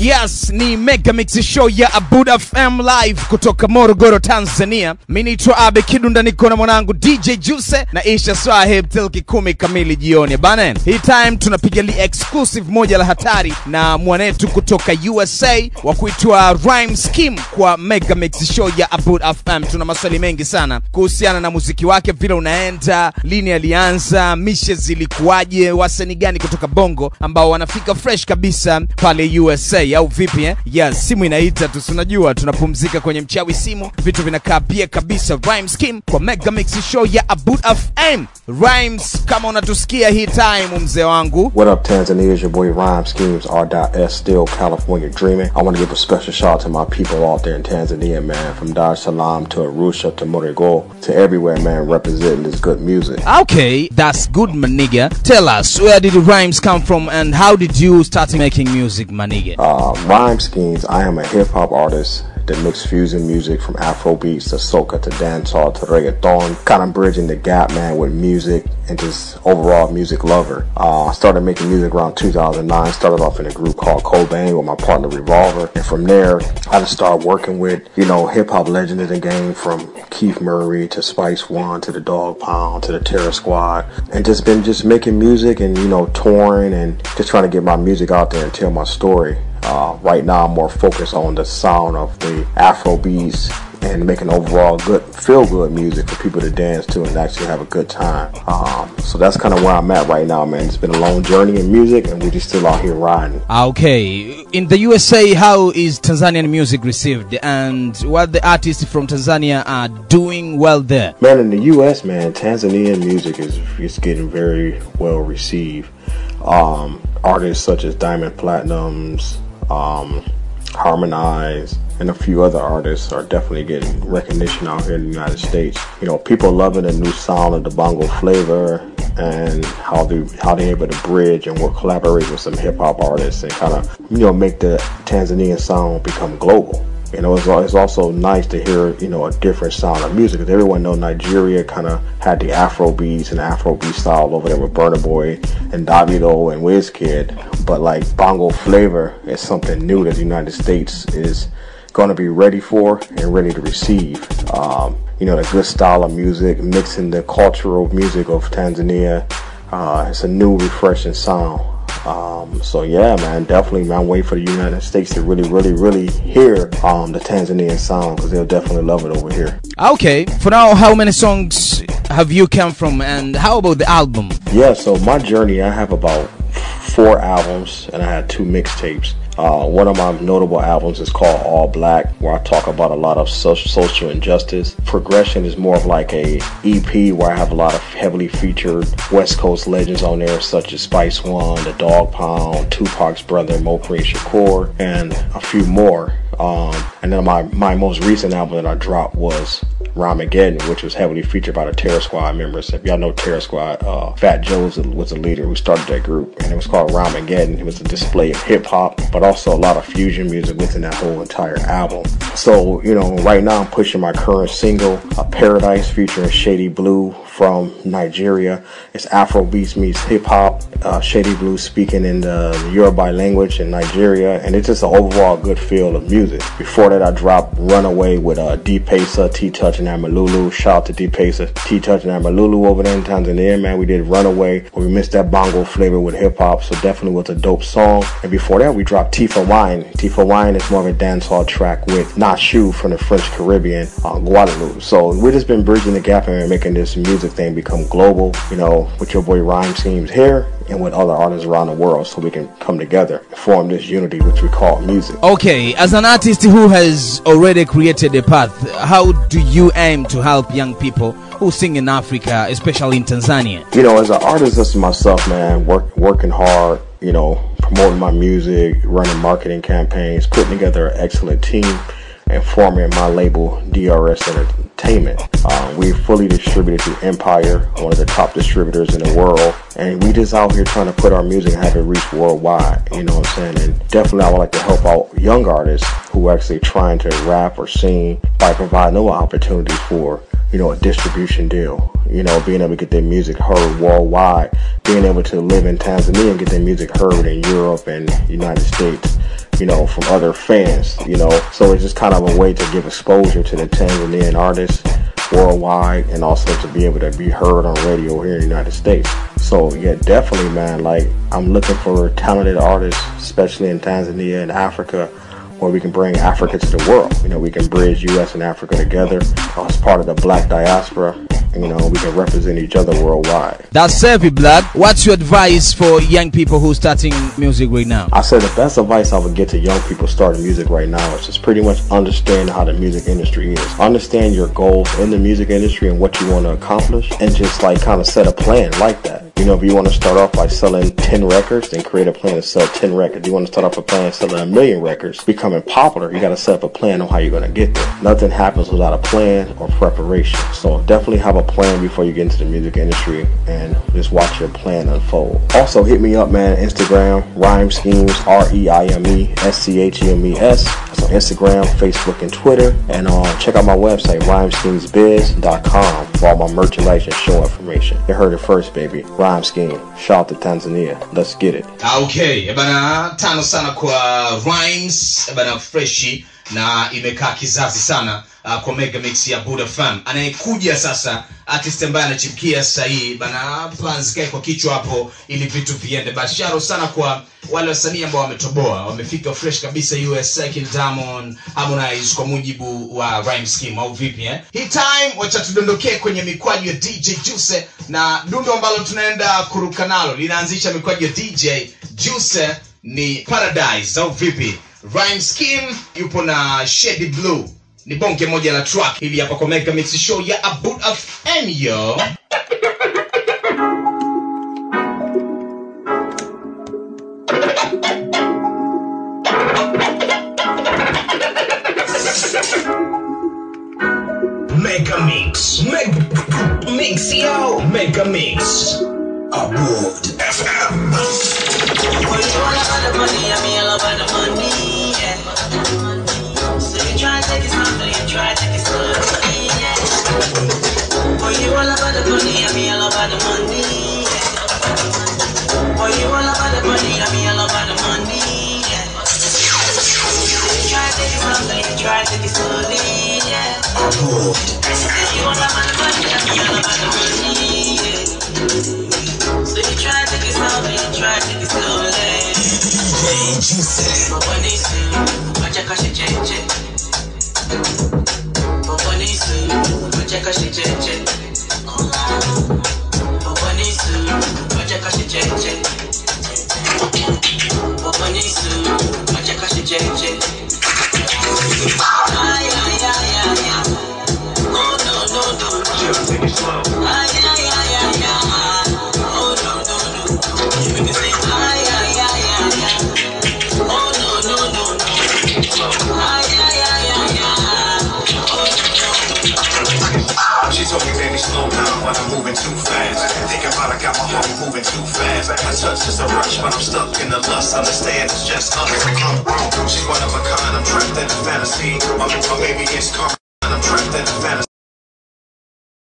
Yes, ni Mega Mix show ya Abuda FM live kutoka Morogoro, Tanzania. Mimi naitwa Abe Kidunda, niko na mwanangu DJ Juice na Isha Swahib till kikumi kamili jioni. Bana, hii time tunapiga li exclusive moja la hatari na mwanetu kutoka USA wa kuitwa Rhyme Scheme kwa Mega Mix show ya Abuda FM. Tuna maswali mengi sana kuhusiana na muziki wake, vile unaenda, lini alianza, mishe zilikuwaje, wasanii gani kutoka Bongo ambao wanafika fresh kabisa pale USA au vipi eh? Yes, simu inaita tu, si tunapumzika kwenye mchawi simu, vitu vinakaa pia kabisa. Rhyme Scheme kwa Mega Mix show ya Abud FM. Rhymes, kama unatusikia hii time, mzee wangu What up, Tanzania? is your boy Rhyme Schemes, R.S. Still California Dreaming. I want to give a special shout out to my people out there in Tanzania, man. From Dar es Salaam to Arusha to Morogoro to everywhere, man, representing this good music. Okay, that's good, my nigga. Tell us, where did the rhymes come from and how did you start making music, my nigga? Uh, Reime Schemes, I am a hip hop artist that mix fusion music from Afro beats to soca to dancehall to reggaeton, kind of bridging the gap, man, with music and just overall music lover. Uh, I started making music around 2009. Started off in a group called Cobain with my partner Revolver, and from there I just started working with you know hip hop legends of the game from Keith Murray to Spice One to the Dog Pound to the Terror Squad, and just been just making music and you know touring and just trying to get my music out there and tell my story. Uh, right now, I'm more focused on the sound of the Afro beats and making overall good, feel good music for people to dance to and actually have a good time. Um, so that's kind of where I'm at right now, man. It's been a long journey in music, and we're just still out here riding. Okay, in the USA, how is Tanzanian music received and what the artists from Tanzania are doing well there? Man, in the U.S., man, Tanzanian music is is getting very well received. Um, artists such as Diamond Platnumz, um, Harmonize, and a few other artists are definitely getting recognition out here in the United States. You know, people loving the new sound of the bongo flavor and how they how they're able to bridge and work collaborate with some hip hop artists and kind of you know make the Tanzanian sound become global. You know, it's, it's also nice to hear, you know, a different sound of music. Because everyone know Nigeria kind of had the Afro beats and Afro beat style over there with Burna Boy and Davido and Wizkid. But like bongo flavor is something new that the United States is going to be ready for and ready to receive. Um, you know, the good style of music, mixing the cultural music of Tanzania. Uh, it's a new, refreshing sound. Um, so yeah, man, definitely, man, waiting for the United States to really, really, really hear um, the Tanzanian sound because they'll definitely love it over here. Okay, for now, how many songs have you come from and how about the album? Yeah, so my journey, I have about four albums and I had two mixtapes. Uh, one of my notable albums is called All Black, where I talk about a lot of social, injustice. Progression is more of like a EP where I have a lot of heavily featured West Coast legends on there, such as Spice One, The Dog Pound, Tupac's brother Mopreme Shakur, and a few more. Um, and then my, my most recent album that I dropped was Ramageddon, which was heavily featured by the Terror Squad members. If y'all know Terror Squad, uh, Fat Joe was the, leader who started that group, and it was called Ramageddon. It was a display of hip hop, but also a lot of fusion music within that whole entire album. So, you know, right now I'm pushing my current single, uh, Paradise, featuring Shady Blue from Nigeria. It's Afro beats meets hip hop. Uh, Shady Blue speaking in the Yoruba language in Nigeria, and it's just an overall good feel of music. Before that, I dropped Runaway with uh, D Pesa, T Touch, and Amalulu. Shout out to D Pesa, T Touch, and Amalulu over there in Tanzania, man. We did Runaway, where we missed that bongo flavor with hip hop, so definitely was a dope song. And before that, we dropped T for Wine. T for Wine is more of a dancehall track with Nashu from the French Caribbean, uh, Guadeloupe. So we just been bridging the gap and making this music thing become global, you know, with your boy Reime Schemes here and with other artists around the world so we can come together and form this unity which we call music. Okay, as an artist who has already created a path, how do you aim to help young people who sing in Africa, especially in Tanzania? You know, as an artist as myself, man, work, working hard, you know, promoting my music, running marketing campaigns, putting together an excellent team, and forming my label, DRS Entertainment. Uh, we fully distributed through Empire, one of the top distributors in the world, and we just out here trying to put our music and have it reach worldwide. You know what I'm saying? And definitely, I would like to help out young artists who are actually trying to rap or sing by providing them opportunities for you know, a distribution deal. You know, being able to get their music heard worldwide, being able to live in Tanzania and get their music heard in Europe and United States. You know, from other fans, you know. So it's just kind of a way to give exposure to the Tanzanian artists worldwide and also to be able to be heard on radio here in the United States. So yeah, definitely, man. Like I'm looking for talented artists, especially in Tanzania and Africa, where we can bring Africa to the world. You know, we can bridge U.S. and Africa together as part of the Black diaspora. You know, we can represent each other worldwide. That's heavy, blood. What's your advice for young people who starting music right now? I said the best advice I would get to young people starting music right now is just pretty much understand how the music industry is. Understand your goals in the music industry and what you want to accomplish, and just like kind of set a plan like that. You know, if you want to start off by selling 10 records, then create a plan to sell 10 records. You want to start off a plan selling a million records, becoming popular, you got to set up a plan on how you're going to get there. Nothing happens without a plan or preparation. So definitely have a plan before you get into the music industry and just watch your plan unfold. Also, hit me up, man, Instagram, Reime Schemes, R E I M E S C H E M E S. That's on Instagram, Facebook, and Twitter. And uh, check out my website, reimeschemesbiz.com all my merchandise and show information. You heard it first, baby. Reime Scheme. Shout out to Tanzania. Let's get it. Ah, okay Eh, bana tano sana kwa rhymes Eh, bana freshi na imekaa kizazi sana uh, kwa mega mix ya buda fam anayekuja sasa artist ambaye anachipkia hii bana plans kae kwa kichwa hapo ili vitu viende basharo sana kwa wale wasanii ambao wametoboa. Wamefika fresh kabisa us Cycle Diamond Harmonize kwa mujibu wa rhyme scheme au vipi eh? Hii time wacha tudondokee kwenye mikwaju ya DJ Juice na dundo ambalo tunaenda kuruka nalo linaanzisha mikwaju ya DJ Juice ni Paradise au vipi? Rhyme scheme yupo na Shady Blue ni bonge moja la track hili hapa kwa Mega Mix Show ya Abud FM yo Mega Mix. Mega Mix yo. Mega Mix. Abud try to take it slowly, yeah. You all about the money, I mean all about the money, yeah. So you try to take it slow, you try to take slowly. Mbonisu, wacha kashe cheche. Mbonisu, wacha kashe cheche. Moving too fast. Thinking about I got my heart moving too fast. My touch is a rush, but I'm stuck in the lust. Understand it's just us. She's one of a kind. I'm trapped in a fantasy. My, my baby is calm. I'm trapped in a fantasy.